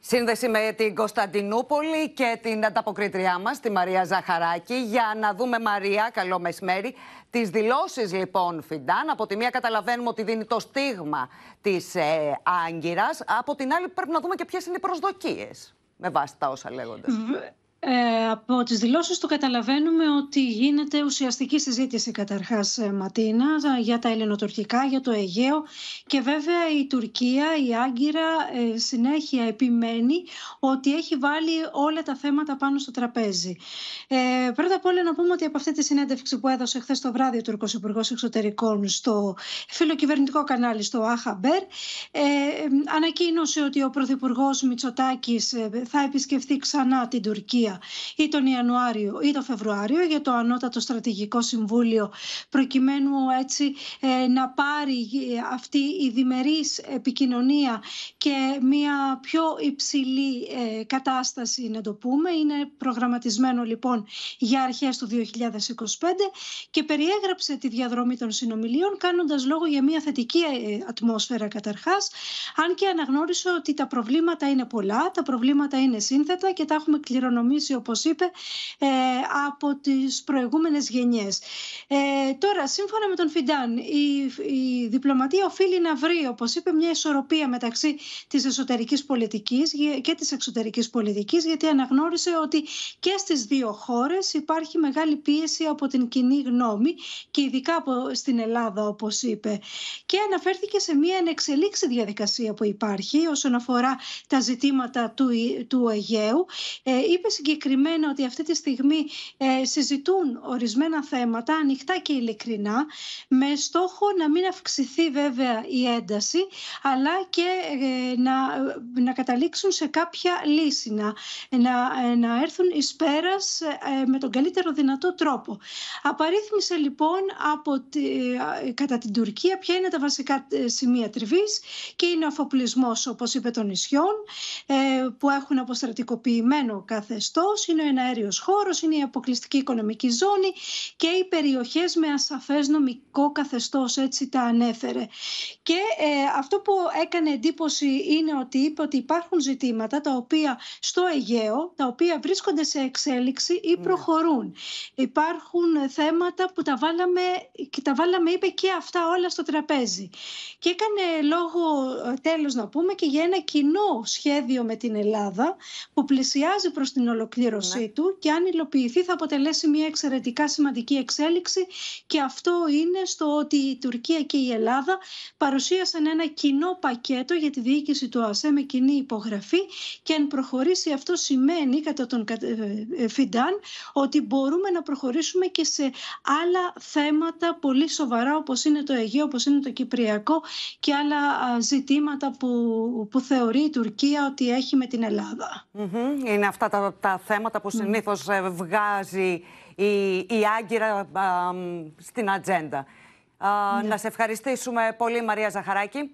Σύνδεση με την Κωνσταντινούπολη και την ανταποκρίτριά μας, τη Μαρία Ζαχαράκη, για να δούμε, Μαρία, καλό μεσημέρι, τις δηλώσεις λοιπόν Φιντάν. Από τη μία καταλαβαίνουμε ότι δίνει το στίγμα της ε, Άγκυρας, από την άλλη πρέπει να δούμε και ποιες είναι οι προσδοκίες, με βάση τα όσα λέγονται. Ε, από τις δηλώσεις του καταλαβαίνουμε ότι γίνεται ουσιαστική συζήτηση καταρχάς ε, Ματίνα για τα ελληνοτουρκικά, για το Αιγαίο και βέβαια η Τουρκία, η Άγκυρα ε, συνέχεια επιμένει ότι έχει βάλει όλα τα θέματα πάνω στο τραπέζι. Ε, πρώτα απ' όλα να πούμε ότι από αυτή τη συνέντευξη που έδωσε χθες το βράδυ ο Τουρκός Υπουργός Εξωτερικών στο φιλοκυβερνητικό κανάλι στο Αχαμπέρ ε, ανακοίνωσε ότι ο Πρωθυπουργός Μητσοτάκης θα επισκεφθεί ξανά την Τουρκία ή τον Ιανουάριο ή τον Φεβρουάριο για το Ανώτατο Στρατηγικό Συμβούλιο προκειμένου έτσι ε, να πάρει ε, αυτή η διμερής επικοινωνία και μια πιο υψηλή ε, κατάσταση να το πούμε. Είναι προγραμματισμένο λοιπόν για αρχές του 2025 και περιέγραψε τη διαδρομή των συνομιλίων κάνοντας λόγο για μια θετική ατμόσφαιρα καταρχάς αν και αναγνώρισε ότι τα προβλήματα είναι πολλά, τα προβλήματα είναι σύνθετα και τα έχουμε κληρονομήσει όπως είπε, ε, από τις προηγούμενες γενιές. Ε, τώρα, σύμφωνα με τον Φιντάν, η, η διπλωματία οφείλει να βρει, όπως είπε, μια ισορροπία μεταξύ της εσωτερικής πολιτικής και της εξωτερικής πολιτικής, γιατί αναγνώρισε ότι και στις δύο χώρες υπάρχει μεγάλη πίεση από την κοινή γνώμη και ειδικά από, στην Ελλάδα, όπως είπε. Και αναφέρθηκε σε μια ενεξελίξη διαδικασία που υπάρχει όσον αφορά τα ζητήματα του, του Αιγαίου. Ε, είπε συγκεκριμένα ότι αυτή τη στιγμή ε, συζητούν ορισμένα θέματα ανοιχτά και ειλικρινά με στόχο να μην αυξηθεί βέβαια η ένταση αλλά και ε, να, να καταλήξουν σε κάποια λύση, να, να, να έρθουν εις πέρας ε, με τον καλύτερο δυνατό τρόπο. Απαρίθμησε λοιπόν από τη, κατά την Τουρκία ποια είναι τα βασικά σημεία τριβής και είναι ο αφοπλισμός όπως είπε των νησιών που έχουν αποστρατικοποιημένο καθεστώς είναι ο εναέριος χώρος, είναι η αποκλειστική οικονομική ζώνη και οι περιοχές με ασαφές νομικό καθεστώς, έτσι τα ανέφερε. Και ε, αυτό που έκανε εντύπωση είναι ότι είπε ότι υπάρχουν ζητήματα τα οποία στο Αιγαίο, τα οποία βρίσκονται σε εξέλιξη ή ναι. προχωρούν. Υπάρχουν θέματα που τα βάλαμε, και τα βάλαμε είπε και αυτά όλα στο τραπέζι. Και έκανε λόγο ε, τέλος να πούμε και για ένα κοινό σχέδιο με την Ελλάδα που πλησιάζει προς την ολοκλήρωση ολοκλήρωσή ναι. του και αν υλοποιηθεί θα αποτελέσει μια εξαιρετικά σημαντική εξέλιξη και αυτό είναι στο ότι η Τουρκία και η Ελλάδα παρουσίασαν ένα κοινό πακέτο για τη διοίκηση του ΑΣΕ με κοινή υπογραφή και αν προχωρήσει αυτό σημαίνει κατά τον ε, ε, Φιντάν ότι μπορούμε να προχωρήσουμε και σε άλλα θέματα πολύ σοβαρά όπως είναι το Αιγαίο, όπως είναι το Κυπριακό και άλλα ζητήματα που, που θεωρεί η Τουρκία ότι έχει με την Ελλάδα. Είναι αυτά τα, τα θέματα που συνήθως ε, βγάζει η, η Άγκυρα στην ατζέντα. Ναι. Να σε ευχαριστήσουμε πολύ Μαρία Ζαχαράκη.